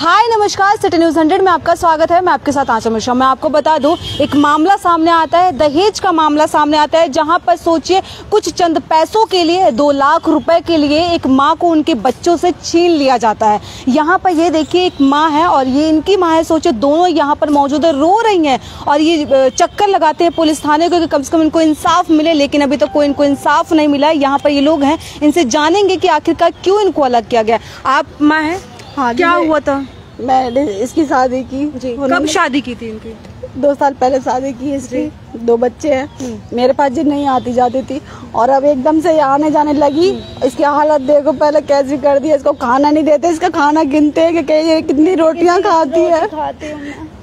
हाय, नमस्कार, city news hundred में आपका स्वागत है। मैं आपके साथ आंचल मिश्रा। मैं आपको बता दूँ, एक मामला सामने आता है, दहेज का मामला सामने आता है, जहाँ पर सोचिए, कुछ चंद पैसों के लिए, दो लाख रुपए के लिए एक माँ को उनके बच्चों से छीन लिया जाता है। यहाँ पर ये देखिए, एक माँ है और ये इनकी माँ है। सोचिए, दोनों यहाँ पर मौजूद है, रो रही हैं और ये चक्कर लगाते हैं पुलिस थाने को कि कम से कम इनको इंसाफ मिले, लेकिन अभी तक कोई इनको इंसाफ नहीं मिला। है यहाँ पर ये लोग हैं, इनसे जानेंगे कि आखिरकार क्यों इनको अलग किया गया। आप माँ है? हाँ क्या हुआ था? मैंने इसकी शादी की। जी कब शादी की थी इनकी? दो साल पहले शादी की इसकी। दो बच्चे हैं। मेरे पास जी नहीं आती जाती थी। और अब एकदम से आने जाने लगी। इसकी हालत देखो पहले कैसी कर दी इसको खाना नहीं देते। इसका खाना गिनते हैं कि ये कितनी रोटियाँ खाती है।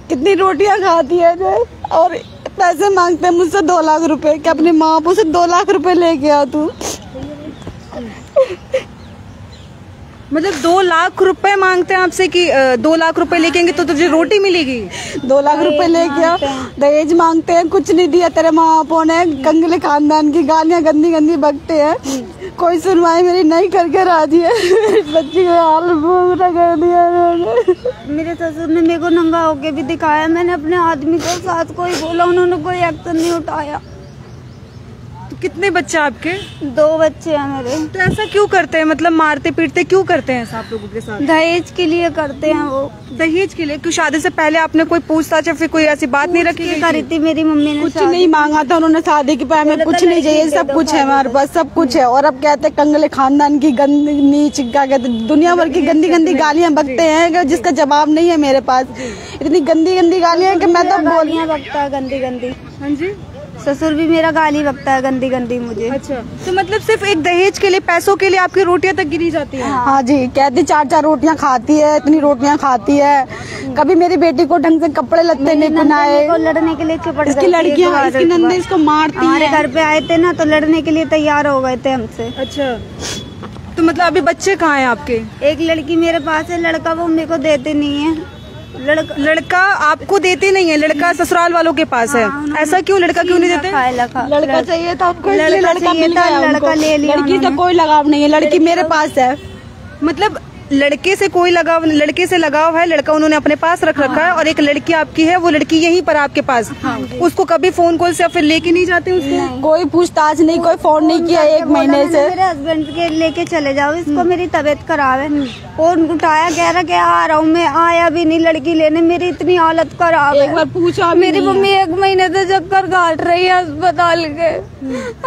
कितनी रोटियाँ खाती है जो। और पैसे मांगते हैं मुझसे दो लाख रुपए कि अपनी माँ को से दो लाख रुपए लेके आ तू। मतलब दो लाख रुपए मांगते हैं आपसे कि दो लाख रुपए लेके आएँगे तो तुझे रोटी मिलेगी? दो लाख रुपए लेके आ दहेज मांगते हैं कुछ नहीं दिया। तेरे माँ बापों ने कंगले खानदान की गालियाँ गंदी गंदी बकते हैं। कोई सुनवाई मेरी नहीं करके राज़ी है। बच्ची का हाल पूरा कर दिया मेरे ससुर ने मेरे को नंगा होके भी दिखाया। मैंने अपने आदमी को साथ को ही बोला उन्होंने कोई एक्शन नहीं उठाया। कितने बच्चे आपके? दो बच्चे हैं मेरे। तो ऐसा क्यों करते हैं? मतलब मारते पीटते क्यों करते हैं ऐसा आप लोगों के साथ? दहेज के लिए करते हैं वो। दहेज के लिए? क्यों शादी से पहले आपने कोई पूछताछ या फिर कोई ऐसी बात नहीं रखी करी थी मेरी मम्मी ने कुछ नहीं मांगा था उन्होंने शादी के पहले में कुछ नहीं चाहिए सब कुछ है हमारे पास सब कुछ है। और अब कहते हैं कंगले खानदान की गंदी नीच क्या कहते दुनिया भर की गंदी गंदी गालियाँ बकते हैं जिसका जवाब नहीं है मेरे पास। इतनी गंदी गंदी गालियाँ कि मैं तो बोल गालियाँ बकता गंदी गंदी। हाँ जी। ससुर भी मेरा गाली बकता है गंदी गंदी मुझे। अच्छा तो मतलब सिर्फ़ एक दहेज के लिए पैसों के लिए आपकी रोटियाँ तक गिरी जाती है? हाँ जी कहती चार चार रोटियाँ खाती है इतनी रोटियाँ खाती है। कभी मेरी बेटी को ढंग से कपड़े लगते नहीं पहनाए लड़ने के लिए चिपट इसकी लड़कियाँ इसकी नंदे इसको मारती हमारे घर पे आए थे ना तो लड़ने के लिए तैयार हो गए थे हमसे। अच्छा तो मतलब अभी बच्चे कहाँ हैं आपके? एक लड़की मेरे पास है लड़का वो मेरे को देते नहीं है। लड़का लड़का आपको देते नहीं है लड़का ससुराल वालों के पास है। ऐसा क्यों लड़का क्यों नहीं देते? लड़का चाहिए था आपको लड़का लड़का मिल गया लड़का ले लिया लड़की से कोई लगाव नहीं है लड़की मेरे पास है। मतलब लड़के से कोई लगाव लड़के से लगाव है लड़का उन्होंने अपने पास रख हाँ। रखा है और एक लड़की आपकी है वो लड़की यहीं पर आपके पास। हाँ। उसको कभी फ़ोन कॉल से या फिर लेके नहीं जाते उसको? कोई पूछताछ नहीं कोई फ़ोन नहीं किया एक महीने से। मेरे हस्बैंड के लेके चले जाओ इसको मेरी तबीयत खराब है। और उठाया कह रहा क्या आ रहा हूँ मैं? आया भी नहीं लड़की लेने मेरी इतनी हालत खराब एक है। बार पूछा मेरी मम्मी एक महीने से चक्कर काट रही है अस्पताल के।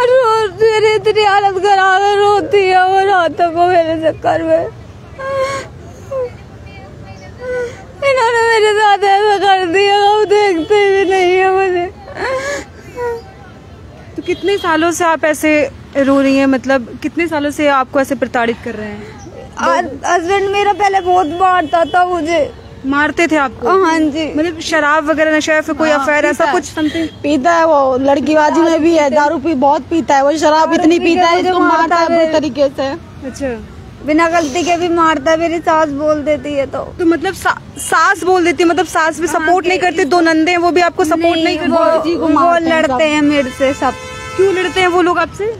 रोज मेरी इतनी हालत खराब है रोती है वो रातों को मेरे चक्कर में। इन्होंने मेरे साथ ऐसा कर दिया अब देखते भी नहीं है मुझे। तो कितने सालों से आप ऐसे रो रही हैं? मतलब कितने सालों से आपको ऐसे प्रताड़ित कर रहे हैं? हस्बैंड मेरा पहले बहुत मारता था मुझे। मारते थे आपको? हाँ जी। मतलब शराब वगैरह नशा या फिर कोई अफेयर ऐसा कुछ समथिंग पीता है वो लड़की लड़कीबाजी में भी है दारू पी बहुत पीता है वो शराब इतनी पीता है इसको है मारता है। बुरी तरीके से। अच्छा। बिना गलती के भी मारता है मेरी सास बोल देती है तो। तो मतलब सा, सास बोल देती है मतलब सास भी सपोर्ट नहीं करती दो नंदे हैं वो भी आपको सपोर्ट नहीं वो, करती। वो लड़ते हैं मेरे से सब। क्यों लड़ते हैं वो लोग आपसे?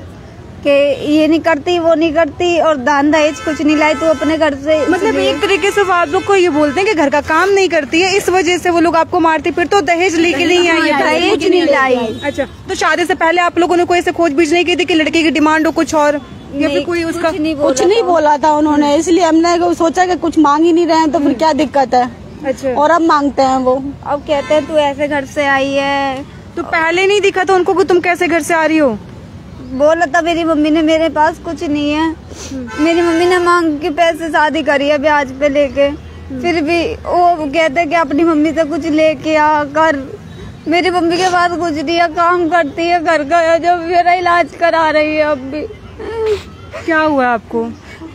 कि ये नहीं करती वो नहीं करती और दान दहेज कुछ नहीं लाई तो अपने घर से मतलब एक तरीके से वो आप लोग को ये बोलते हैं कि घर का काम नहीं करती है इस वजह से वो लोग आपको मारती फिर तो दहेज लेके नहीं आई है। दहेज नहीं लाई। अच्छा तो शादी से पहले आप लोगों ने कोई ऐसे खोजबीज नहीं की थी कि लड़के की डिमांड हो कुछ और? या फिर कोई उसका कुछ नहीं बोला, कुछ नहीं बोला था उन्होंने इसलिए हमने सोचा कि कुछ मांग ही नहीं रहे हैं तो फिर क्या दिक्कत है? अच्छा। और अब मांगते हैं वो। अब कहते हैं तू ऐसे घर से आई है। तो पहले नहीं दिखा था उनको कि तुम कैसे घर से आ रही हो? बोला था मेरी मम्मी ने मेरे पास कुछ नहीं है। मेरी मम्मी ने मांग के पैसे शादी करी है ब्याज पे लेके। फिर भी वो कहते कि अपनी मम्मी से कुछ लेके आ कर। मेरी मम्मी के पास कुछ नहीं है काम करती है घर का जो मेरा इलाज करा रही है अब भी। क्या हुआ आपको?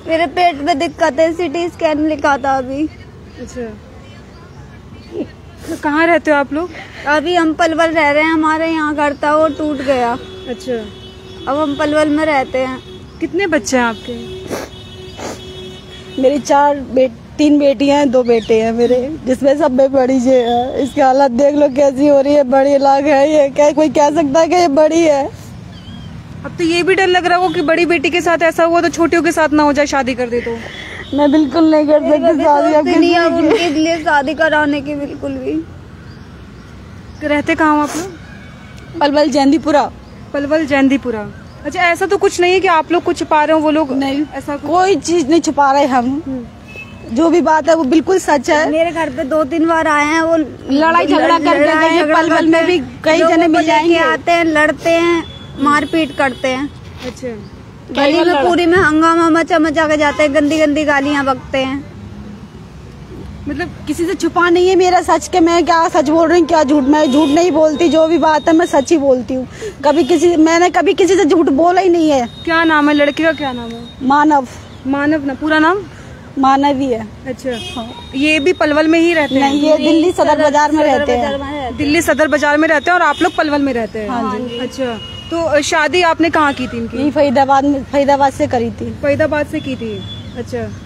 मेरे पेट में दिक्कत है सिटी स्कैन लिखा था अभी। अच्छा। तो कहाँ रहते हो आप लोग? अभी हम पलवल रह रहे हैं हमारे यहाँ घर था वो टूट गया। अच्छा। अब हम पलवल में रहते हैं। कितने बच्चे हैं आपके? मेरी चार बे, तीन बेटियाँ हैं दो बेटे हैं मेरे जिसमें सब में बड़ी जे है। इसकी हालत देख लो कैसी हो रही है बड़ी लाग है ये। क्या कोई कह सकता है कि ये बड़ी है? अब तो ये भी डर लग रहा हो कि बड़ी बेटी के साथ ऐसा हुआ तो छोटियों के साथ ना हो जाए शादी कर दे तो। मैं बिल्कुल नहीं कर सकती शादी नहीं है उनके लिए शादी कराने की बिल्कुल भी। रहते कहाँ हो आप लोग? पलवल जयंतीपुरा पलवल जयंतीपुरा अच्छा ऐसा तो कुछ नहीं है कि आप लोग कुछ छुपा रहे हो वो लोग नहीं ऐसा कुछ- कोई चीज़ नहीं छुपा रहे हम। जो भी बात है वो बिल्कुल सच है। मेरे घर पे दो तीन बार आए हैं वो लड़ाई झगड़ा करके लड़ाई गए, पलवल में भी कई जने मिल जाएँगे। आते हैं लड़ते हैं। मारपीट करते हैं। अच्छा। गली में पूरी में हंगामा मचा मचा के जाते हैं गंदी गंदी गालियाँ बकते हैं। मतलब किसी से छुपा नहीं है मेरा सच के मैं क्या सच बोल रही हूँ क्या झूठ मैं झूठ नहीं बोलती जो भी बात है मैं सच ही बोलती हूँ। कभी किसी मैंने कभी किसी से झूठ बोला ही नहीं है। क्या नाम है? लड़के का क्या नाम है? मानव। मानव ना पूरा नाम? मानव ही है। अच्छा। ये भी पलवल में ही रहते हैं? नहीं ये दिल्ली सदर बाज़ार में रहते हैं। दिल्ली सदर बाज़ार में रहते हैं और आप लोग पलवल में रहते हैं? हाँ अच्छा। तो शादी आपने कहाँ की थी इनकी? फरीदाबाद में फरीदाबाद से करी थी। फरीदाबाद से की थी? अच्छा।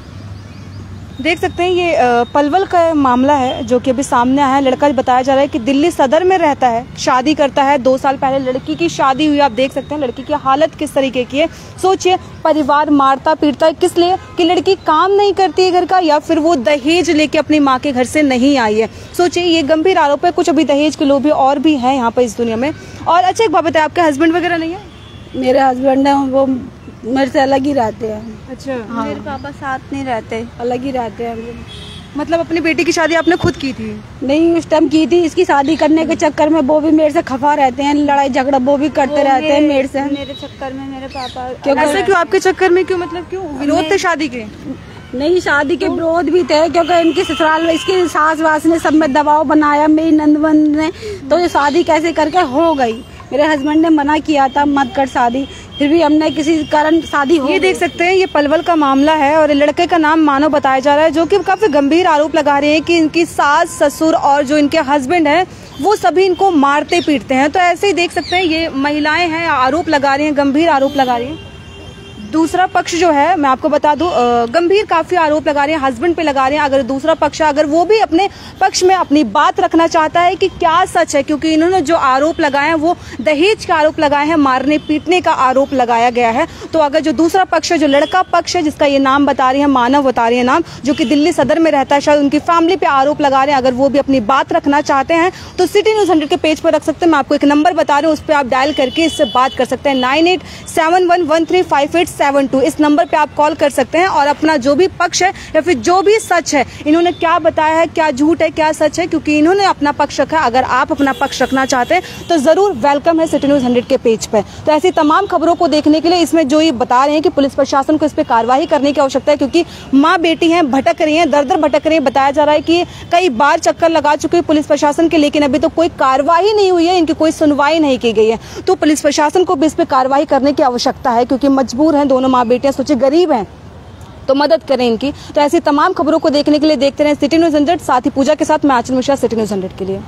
देख सकते हैं, ये पलवल का मामला है, जो कि अभी सामने आया है। लड़का बताया जा रहा है कि दिल्ली सदर में रहता है, शादी करता है। दो साल पहले लड़की की शादी हुई, आप देख सकते हैं, लड़की की हालत किस तरीके की है। सोचिए, परिवार मारता पीटता है, किस लिए? कि लड़की काम नहीं करती है घर का, या फिर वो दहेज लेके अपनी माँ के घर से नहीं आई है। सोचिए, ये गंभीर आरोप है, कुछ अभी दहेज के लोग भी और भी हैं यहाँ पर इस दुनिया में। और अच्छा एक बात बताए, आपके हस्बैंड वगैरह नहीं है? मेरे हस्बैंड है, वो मेरे से अलग ही रहते हैं अच्छा। हैं। मेरे पापा साथ नहीं रहते। अलग ही रहते हैं वो। मतलब अपनी बेटी की शादी आपने खुद की थी? नहीं उस टाइम की थी। इसकी शादी करने के चक्कर में वो भी मेरे से खफा रहते हैं लड़ाई झगड़ा वो भी करते रहते हैं मेरे से। मेरे चक्कर में मेरे पापा क्यों ऐसा क्यों? आपके चक्कर में क्यों? मतलब क्यों? विरोध थे शादी के? नहीं शादी के विरोध भी थे क्योंकि इनकी ससुराल में इसकी सास वास ने सब में दबाव बनाया मेरी नंदबंद ने। तो ये शादी कैसे करके हो गई? मेरे हस्बैंड ने मना किया था मत कर शादी। फिर भी हमने किसी कारण शादी हो ये देख सकते हैं ये पलवल का मामला है और लड़के का नाम मानो बताया जा रहा है जो कि काफ़ी गंभीर आरोप लगा रहे हैं कि इनकी सास ससुर और जो इनके हस्बैंड है वो सभी इनको मारते पीटते हैं। तो ऐसे ही देख सकते हैं ये महिलाएँ हैं आरोप लगा रही हैं गंभीर आरोप लगा रही हैं। दूसरा पक्ष जो है, मैं आपको बता दूँ गंभीर काफ़ी आरोप लगा रहे हैं हस्बैंड पे लगा रहे हैं। अगर दूसरा पक्ष, अगर वो भी अपने पक्ष में अपनी बात रखना चाहता है कि क्या सच है, क्योंकि इन्होंने जो आरोप लगाए हैं, वो दहेज का आरोप लगाए हैं, मारने पीटने का आरोप लगाया गया है। तो अगर जो दूसरा पक्ष है, जो लड़का पक्ष है, जिसका ये नाम बता रही है, मानव बता रही है नाम, जो कि दिल्ली सदर में रहता है, शायद उनकी फैमिली पे आरोप लगा रहे हैं, अगर वो भी अपनी बात रखना चाहते हैं तो सिटी न्यूज़ हंड्रेड के पेज पर रख सकते हैं। मैं आपको एक नंबर बता रही हूँ, उस पर आप डायल करके इससे बात कर सकते हैं। Nine eight seven one one three five eight seven two. इस नंबर पे आप कॉल कर सकते हैं और अपना जो भी पक्ष है या फिर जो भी सच है, इन्होंने क्या बताया है, क्या झूठ है, क्या सच है, क्योंकि इन्होंने अपना पक्ष रखा अगर आप अपना पक्ष रखना चाहते हैं तो ज़रूर वेलकम है सिटी न्यूज़ हंड्रेड के पेज पे। तो ऐसी तमाम खबरों को देखने के लिए इसमें जो ये बता रहे हैं कि पुलिस प्रशासन को इस पर कार्रवाई करने की आवश्यकता है, क्योंकि माँ बेटी हैं, भटक रही हैं दर दर भटक रही हैं। बताया जा रहा है कि कई बार चक्कर लगा चुके हैं पुलिस प्रशासन के, लेकिन अभी तो कोई कार्रवाई नहीं हुई है, इनकी कोई सुनवाई नहीं की गई है। तो पुलिस प्रशासन को भी इस पर कार्रवाई करने की आवश्यकता है, क्योंकि मजबूर हैं दोनों माँ बेटियाँ सोचे गरीब हैं तो मदद करें इनकी। तो ऐसी तमाम खबरों को देखने के लिए देखते रहें सिटी न्यूज़ हंड्रेड, साथ ही पूजा के साथ मैं Aanchal Mishra city news hundred के लिए।